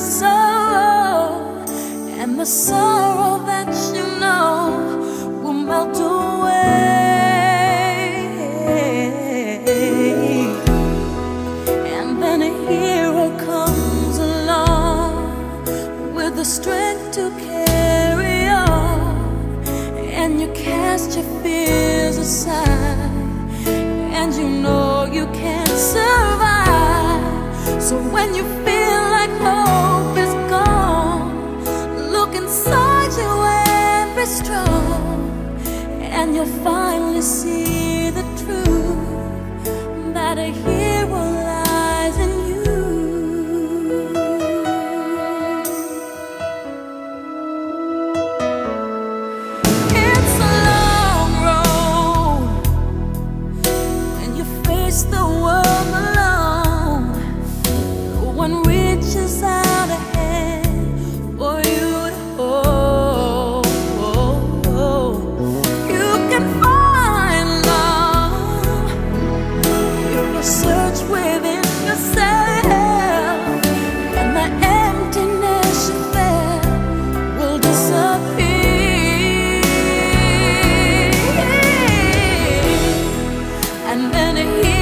soul, and the sorrow that you know will melt away. And then a hero comes along with the strength to carry on, and you cast your fears aside, and you know you can't survive. So when you you'll finally see and then it hears